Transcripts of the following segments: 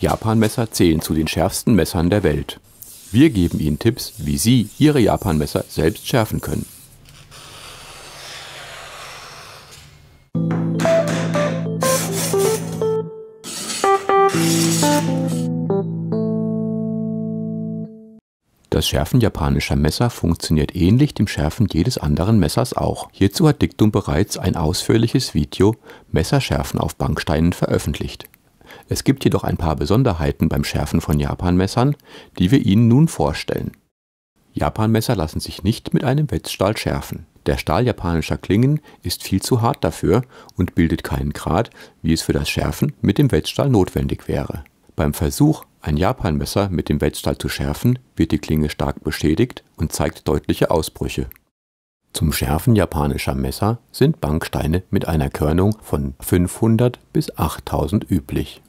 Japanmesser zählen zu den schärfsten Messern der Welt. Wir geben Ihnen Tipps, wie Sie Ihre Japanmesser selbst schärfen können. Das Schärfen japanischer Messer funktioniert ähnlich dem Schärfen jedes anderen Messers auch. Hierzu hat Dictum bereits ein ausführliches Video Messerschärfen auf Banksteinen veröffentlicht. Es gibt jedoch ein paar Besonderheiten beim Schärfen von Japanmessern, die wir Ihnen nun vorstellen. Japanmesser lassen sich nicht mit einem Wetzstahl schärfen. Der Stahl japanischer Klingen ist viel zu hart dafür und bildet keinen Grad, wie es für das Schärfen mit dem Wetzstahl notwendig wäre. Beim Versuch, ein Japanmesser mit dem Wetzstahl zu schärfen, wird die Klinge stark beschädigt und zeigt deutliche Ausbrüche. Zum Schärfen japanischer Messer sind Banksteine mit einer Körnung von 500 bis 8000 üblich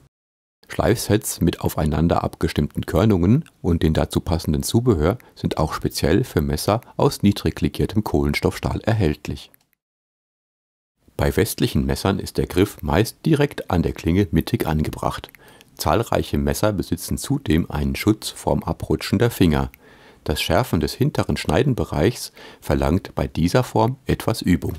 Schleifsets mit aufeinander abgestimmten Körnungen und den dazu passenden Zubehör sind auch speziell für Messer aus niedrig legiertem Kohlenstoffstahl erhältlich. Bei westlichen Messern ist der Griff meist direkt an der Klinge mittig angebracht. Zahlreiche Messer besitzen zudem einen Schutz vorm Abrutschen der Finger. Das Schärfen des hinteren Schneidenbereichs verlangt bei dieser Form etwas Übung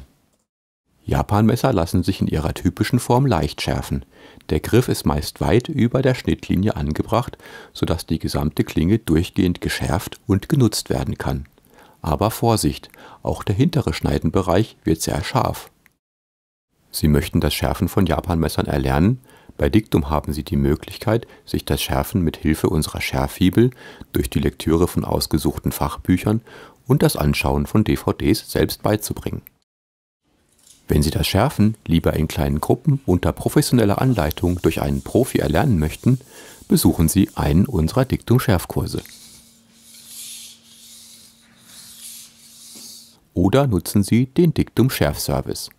Japanmesser lassen sich in ihrer typischen Form leicht schärfen. Der Griff ist meist weit über der Schnittlinie angebracht, so dass die gesamte Klinge durchgehend geschärft und genutzt werden kann. Aber Vorsicht, auch der hintere Schneidenbereich wird sehr scharf. Sie möchten das Schärfen von Japanmessern erlernen? Bei Diktum haben Sie die Möglichkeit, sich das Schärfen mit Hilfe unserer Schärfhebel durch die Lektüre von ausgesuchten Fachbüchern und das Anschauen von DVDs selbst beizubringen wenn Sie das Schärfen lieber in kleinen Gruppen unter professioneller Anleitung durch einen Profi erlernen möchten, besuchen Sie einen unserer Diktum-Schärfkurse. Oder nutzen Sie den Diktum-Schärfservice.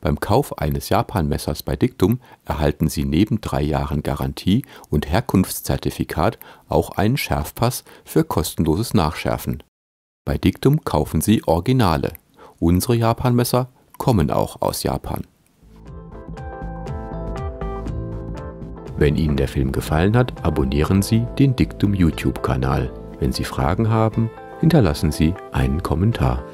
Beim Kauf eines Japanmessers bei Diktum erhalten Sie neben drei Jahren Garantie und Herkunftszertifikat auch einen Schärfpass für kostenloses Nachschärfen. Bei Diktum kaufen Sie Originale. Unsere Japanmesser kommen auch aus Japan. Wenn Ihnen der Film gefallen hat, abonnieren Sie den Diktum YouTube-Kanal. Wenn Sie Fragen haben, hinterlassen Sie einen Kommentar.